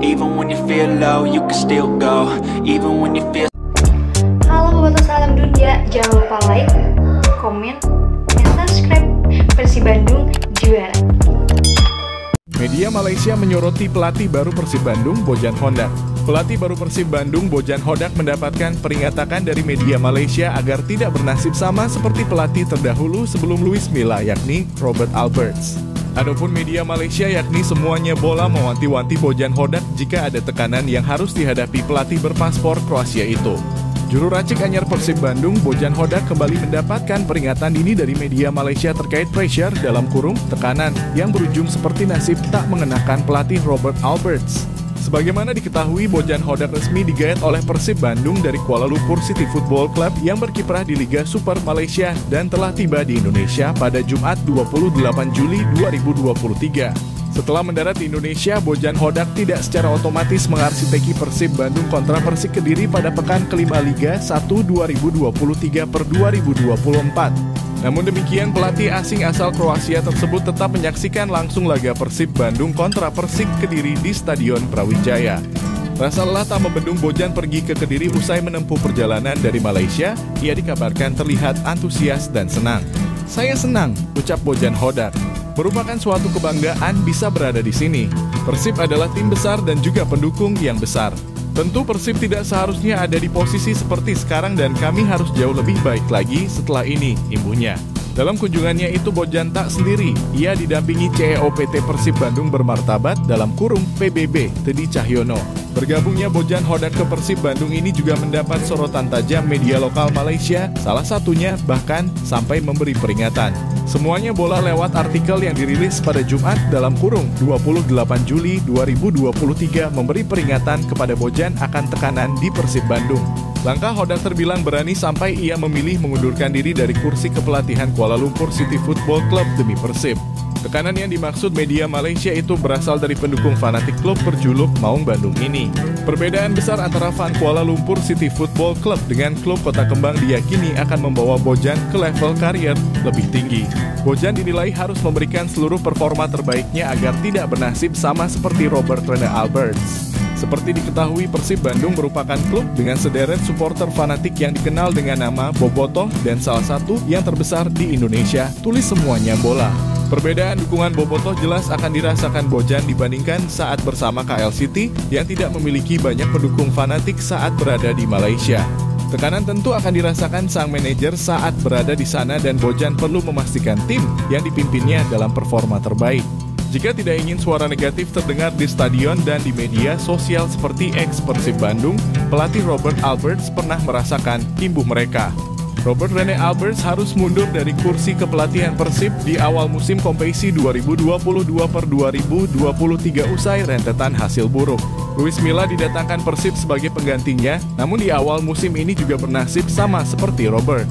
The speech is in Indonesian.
Even when you feel low, you can still go. Even when you feel Halo Boboto Salam Dunia, jangan lupa like, komen, dan subscribe Persib Bandung juara. Media Malaysia menyoroti pelatih baru Persib Bandung, Bojan Hondak. Pelatih baru Persib Bandung, Bojan Hodak mendapatkan peringatan dari media Malaysia agar tidak bernasib sama seperti pelatih terdahulu sebelum Luis Milla, yakni Robert Alberts. Adapun media Malaysia yakni semuanya bola mewanti-wanti Bojan Hodak jika ada tekanan yang harus dihadapi pelatih berpaspor Kroasia itu. Juru racik anyar Persib Bandung, Bojan Hodak kembali mendapatkan peringatan ini dari media Malaysia terkait pressure dalam kurung tekanan yang berujung seperti nasib tak mengenakan pelatih Robert Alberts. Sebagaimana diketahui, Bojan Hodak resmi digayat oleh Persib Bandung dari Kuala Lumpur City Football Club yang berkiprah di Liga Super Malaysia dan telah tiba di Indonesia pada Jumat 28 Juli 2023. Setelah mendarat di Indonesia, Bojan Hodak tidak secara otomatis mengarsiteki Persib Bandung kontra Persik Kediri pada pekan kelima Liga 1 2023 per 2024. Namun demikian, pelatih asing asal Kroasia tersebut tetap menyaksikan langsung laga Persib Bandung kontra Persik Kediri di Stadion Brawijaya. Rasa lelah tak membendung Bojan pergi ke Kediri usai menempuh perjalanan dari Malaysia, ia dikabarkan terlihat antusias dan senang. Saya senang, ucap Bojan Hodak. Merupakan suatu kebanggaan bisa berada di sini. Persib adalah tim besar dan juga pendukung yang besar. Tentu Persib tidak seharusnya ada di posisi seperti sekarang dan kami harus jauh lebih baik lagi setelah ini, imbuhnya. Dalam kunjungannya itu Bojan tak sendiri, ia didampingi CEO PT Persib Bandung bermartabat dalam kurung PBB, Tedi Cahyono. Bergabungnya Bojan Hodak ke Persib Bandung ini juga mendapat sorotan tajam media lokal Malaysia, salah satunya bahkan sampai memberi peringatan. Semuanya bola lewat artikel yang dirilis pada Jumat dalam kurung 28 Juli 2023 memberi peringatan kepada Bojan akan tekanan di Persib Bandung. Langkah Hodak terbilang berani sampai ia memilih mengundurkan diri dari kursi kepelatihan Kuala Lumpur City Football Club demi Persib. Tekanan yang dimaksud media Malaysia itu berasal dari pendukung fanatik klub berjuluk Maung Bandung ini. Perbedaan besar antara fan Kuala Lumpur City Football Club dengan klub Kota Kembang diyakini akan membawa Bojan ke level karier lebih tinggi. Bojan dinilai harus memberikan seluruh performa terbaiknya agar tidak bernasib sama seperti Robert Rene Alberts. Seperti diketahui, Persib Bandung merupakan klub dengan sederet supporter fanatik yang dikenal dengan nama Bobotoh dan salah satu yang terbesar di Indonesia, tulis semuanya bola. Perbedaan dukungan Bobotoh jelas akan dirasakan Bojan dibandingkan saat bersama KL City yang tidak memiliki banyak pendukung fanatik saat berada di Malaysia. Tekanan tentu akan dirasakan sang manajer saat berada di sana dan Bojan perlu memastikan tim yang dipimpinnya dalam performa terbaik. Jika tidak ingin suara negatif terdengar di stadion dan di media sosial seperti ex Persib Bandung, pelatih Robert Alberts pernah merasakan imbuh mereka. Robert Rene Alberts harus mundur dari kursi kepelatihan Persib di awal musim kompetisi 2022 per 2023 usai rentetan hasil buruk. Luis Milla didatangkan Persib sebagai penggantinya, namun di awal musim ini juga bernasib sama seperti Robert.